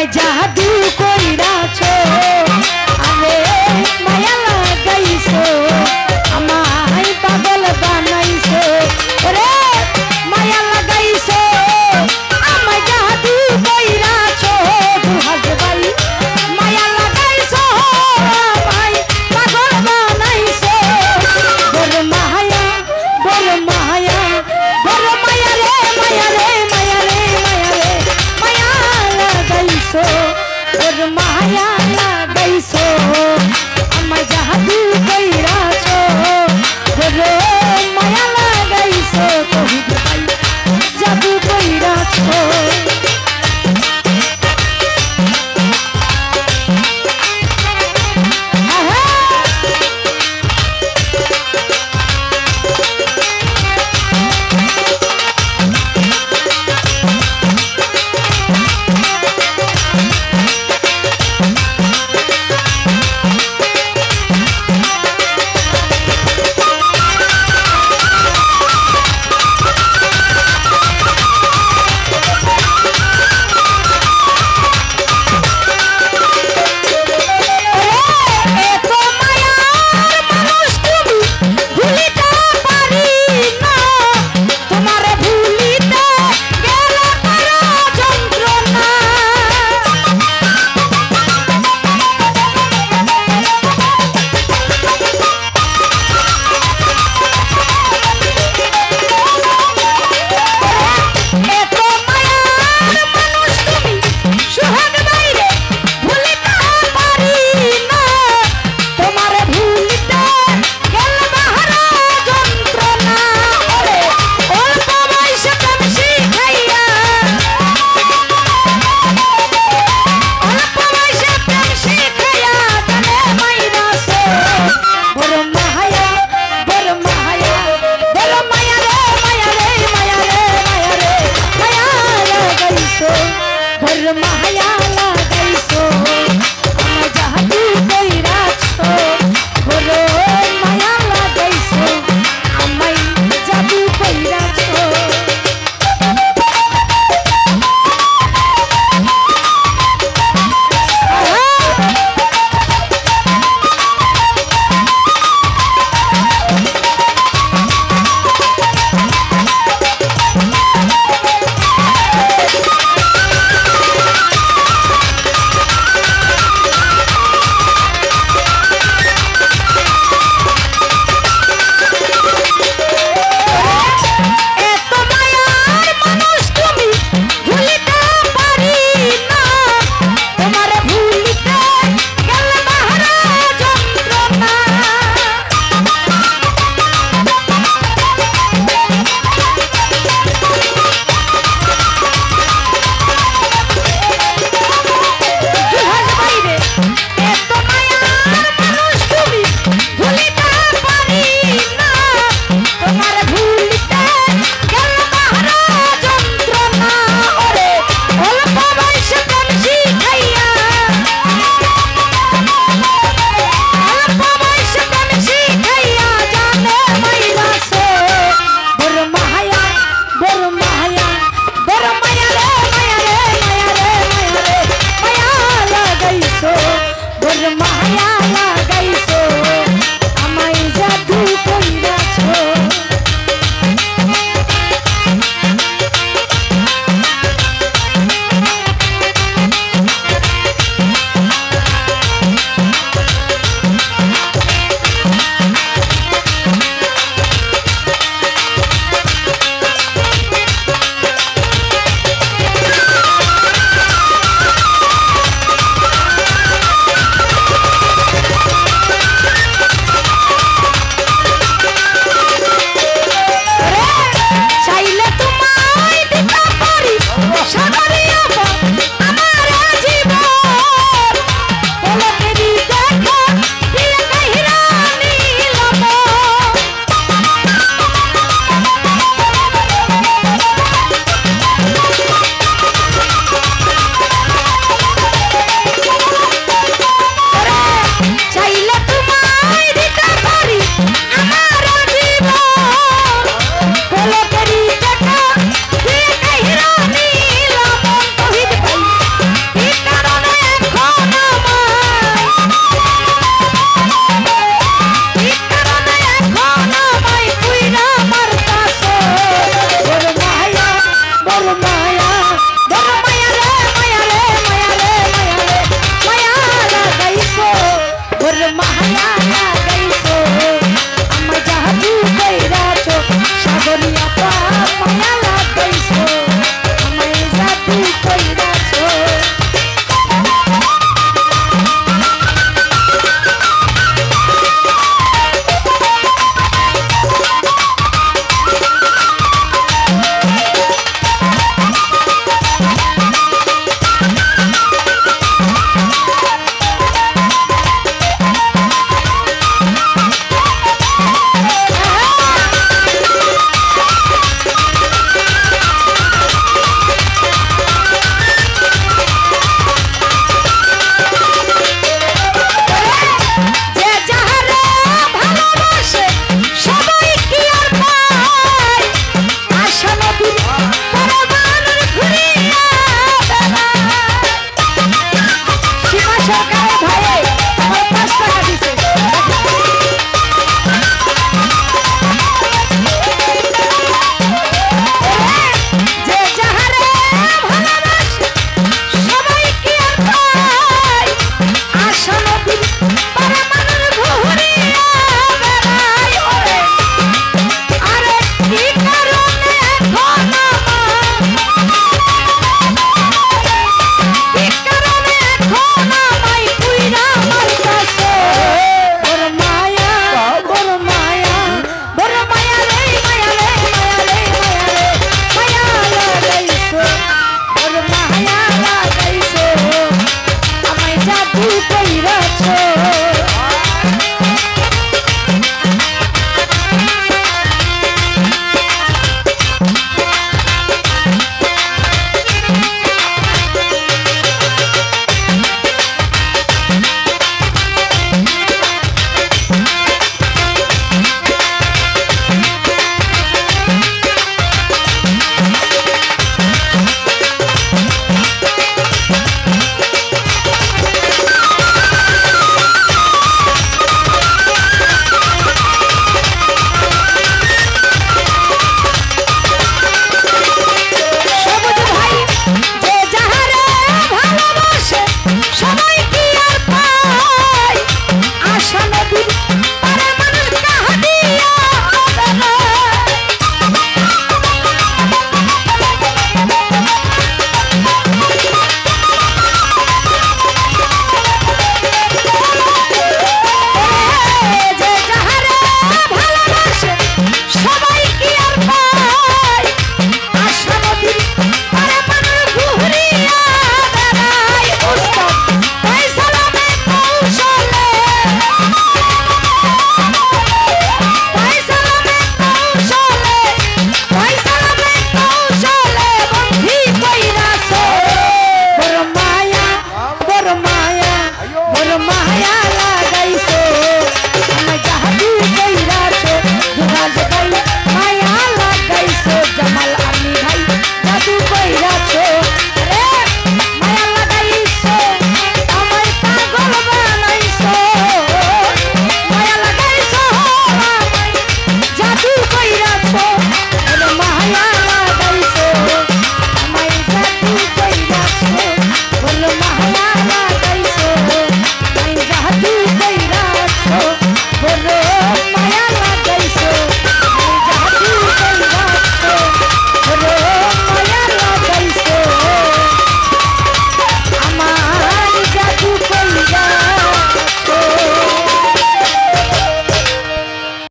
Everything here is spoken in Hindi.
আমায় জাদু কইরাছো